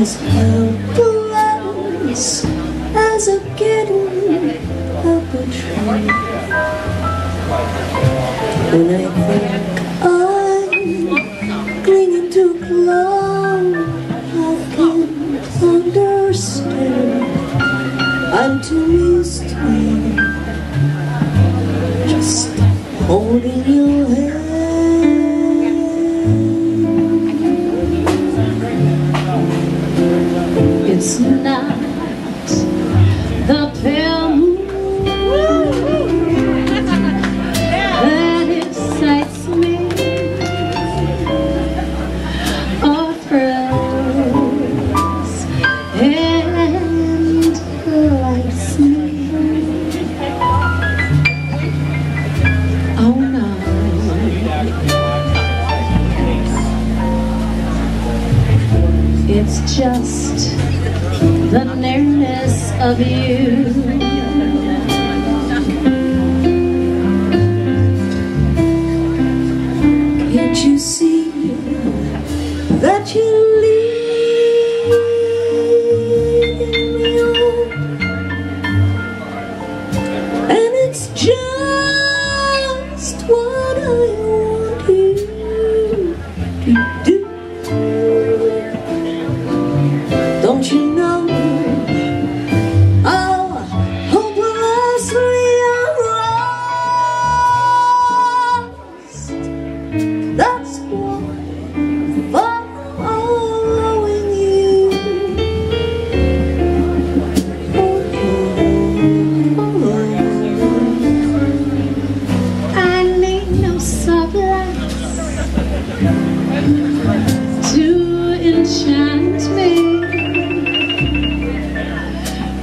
as helpless as a kitten up a tree. When I think I'm clinging too long, I can't understand. I'm too misty, just holding you. just the nearness of you. Can't you see that you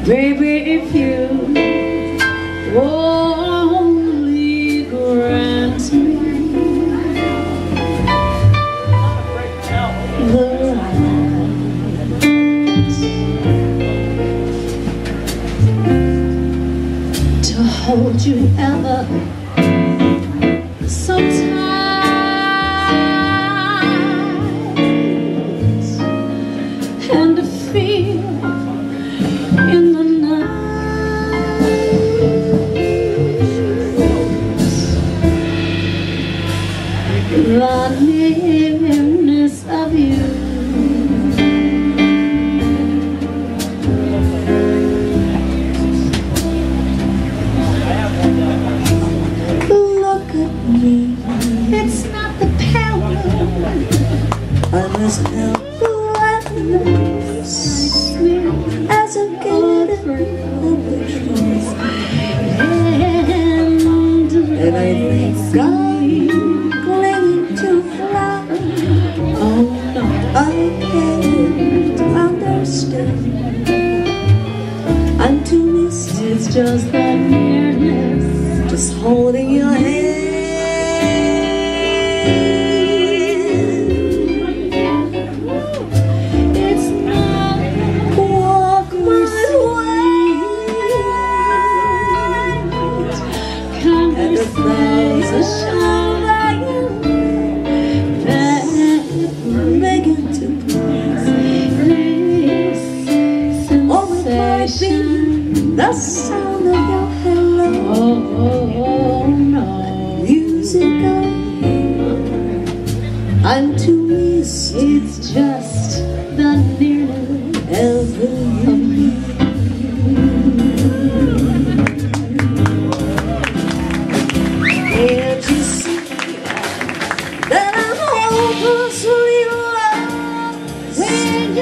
Baby, if you only grant me the right to hold you ever, so tight. going, clinging to love. Oh, no, I can't understand. And to me, is just that nearness, just holding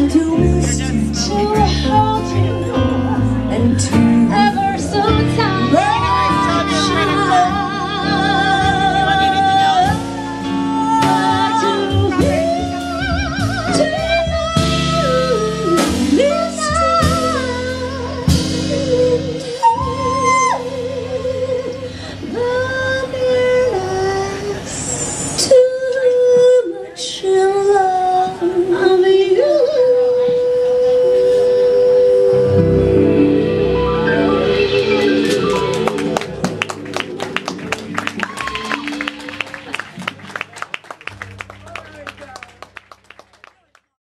And from